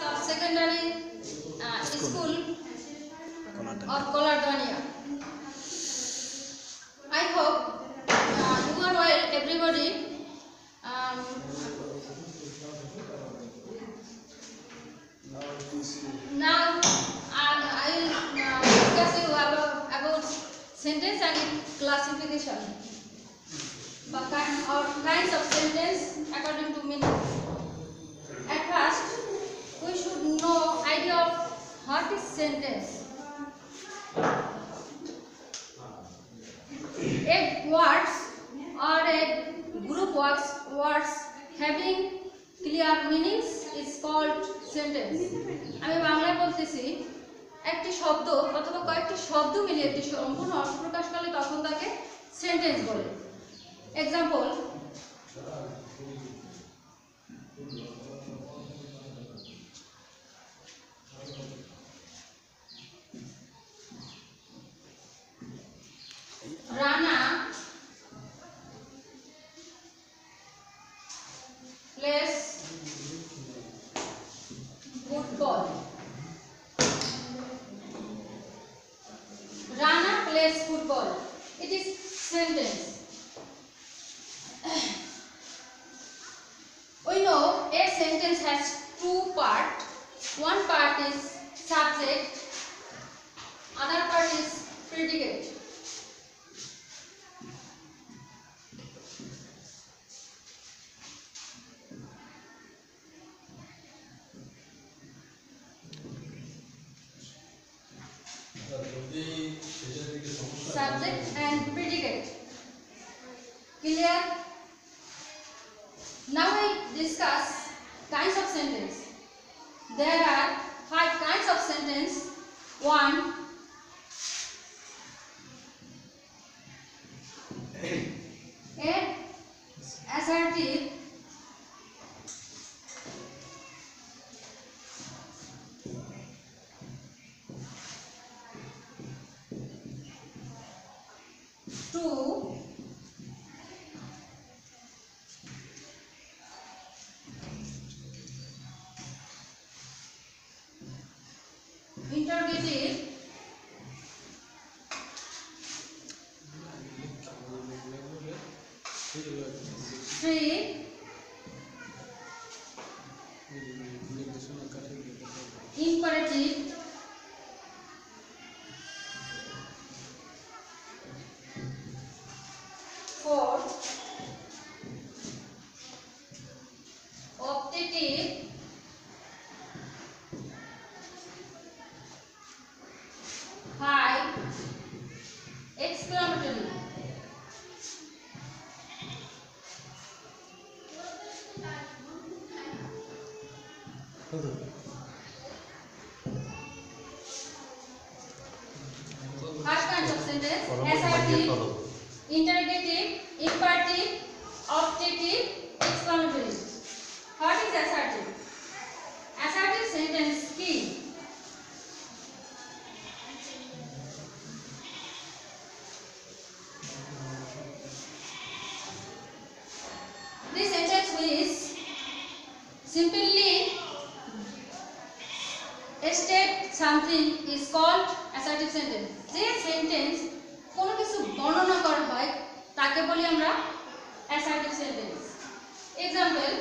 Sub-secondary uh, school of Kolardania. I hope uh, you are well, everybody. Um, now uh, I will uh, discuss you about, about sentence and classification. But kind or kinds of sentence according to meaning. Know idea of what is sentence. A words or a group words words having clear meanings is called sentence. আমি বাংলায় বলতেছি একটি শব্দ অথবা কয়েকটি শব্দ মিলিয়ে একটি সম্পূর্ণ অর্থ প্রকাশ করলে তখন তাকে সেন্টেন্স বলে example plays football. It is sentence. we know a sentence has two part. One part is subject, other part is predicate. Subject and predicate. Clear? Now I discuss kinds of sentence. There are five kinds of sentence. One, imperative. First kinds of sentence assertive, interrogative, imperative, optative, exclamatory. What is assertive? Assertive sentence কি? This sentence is simply something is called assertive sentence. যে sentence কোনো কিছু বর্ণনা করা হয় তাকে বলি আমরা assertive sentence. Example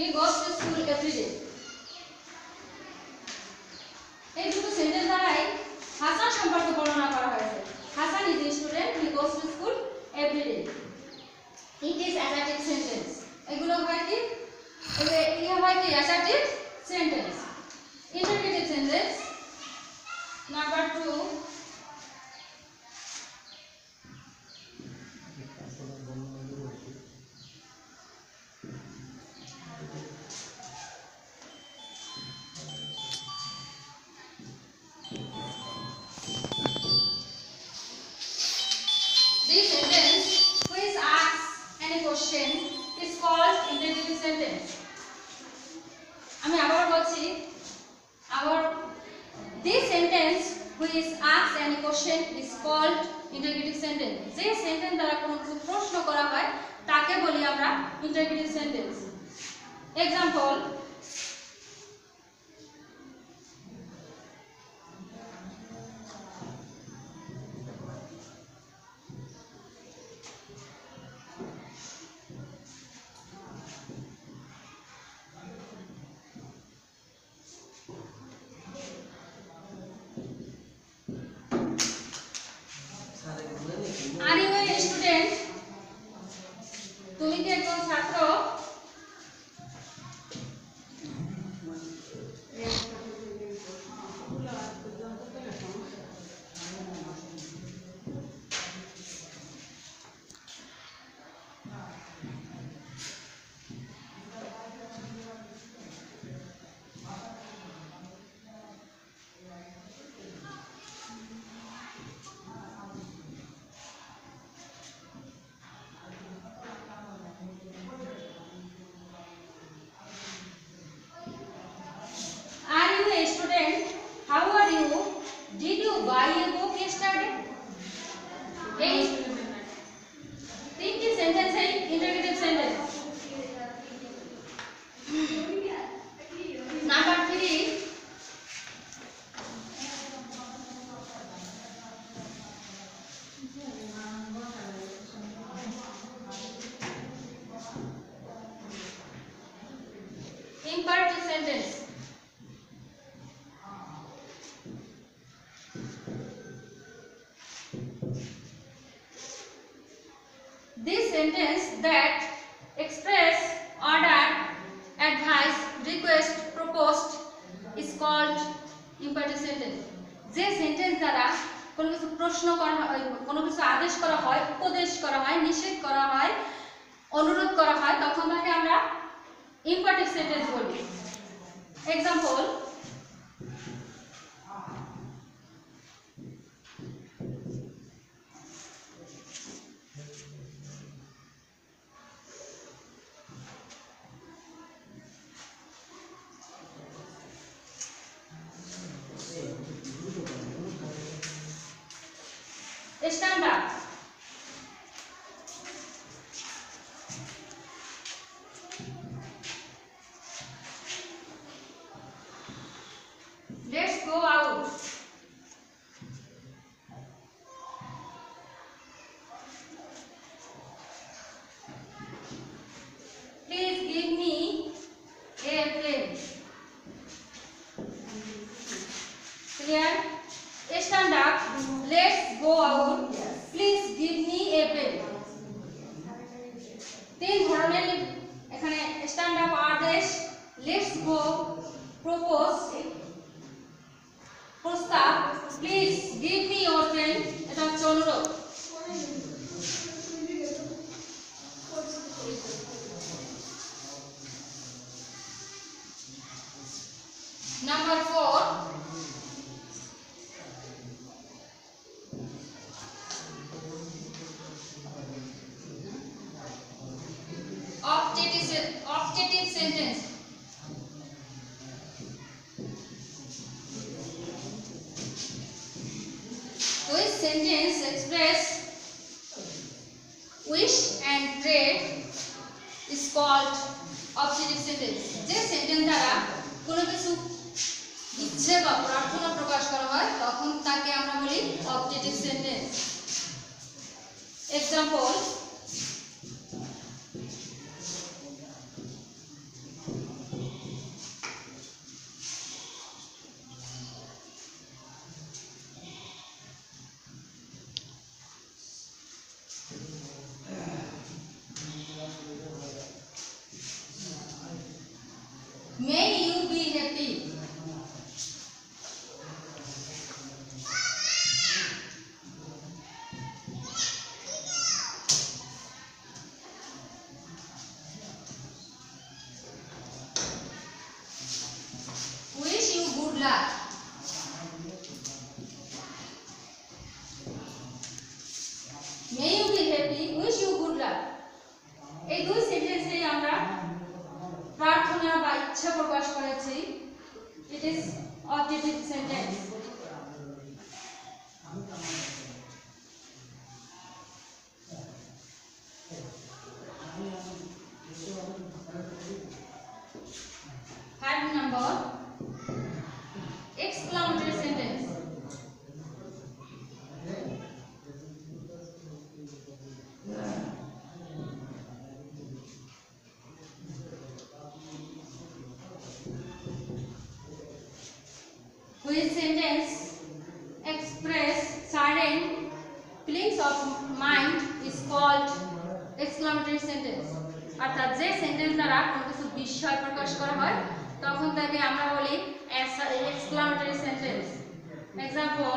He goes to school every day. এই দুটো সেন্টেন্স দ্বারাই হাসান সম্পর্কে বর্ণনা করা হয়েছে Hasan is student he goes to school every day it is assertive sentence এগুলো হয় কি? এগুলো হয় কি? Assertive sentence. আমি আবার বলছি আবার this sentence which asks any question is called interrogative sentence. যে সেন্টেন্স দ্বারা কোনো কিছু প্রশ্ন করা হয় তাকে বলি আমরা interrogative sentence. Example teléfono. Did you buy a book yesterday? Hey, think in sentence है interrogative sentence. Number three. Think part of sentence. pessoal! Sentence. Which sentence express wish and pray is called objective sentence. যে sentence দ্বারা কোনো কিছু ইচ্ছে বা প্রার্থনা প্রকাশ করা হয় তখন তাকে আমরা বলি অবজেক্টিভ সেন্টেন্স এক্সাম্পল infinitely আশা প্রকাশ করেছি it is objective sentence Five number. করা হয় তখন তাকে আমরা বলি exclamatory sentence example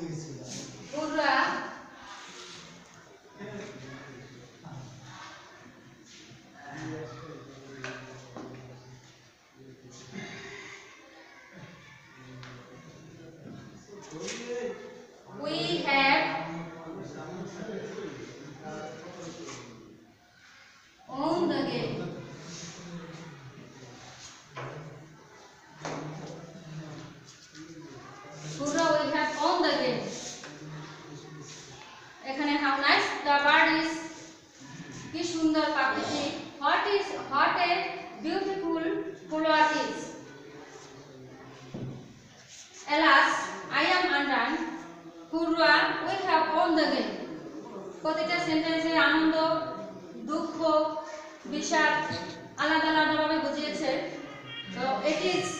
对出来 It is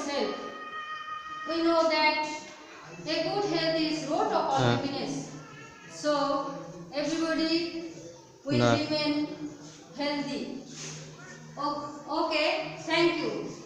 yourself. We know that a good health is root of all happiness. So everybody will no. remain healthy. Okay, thank you.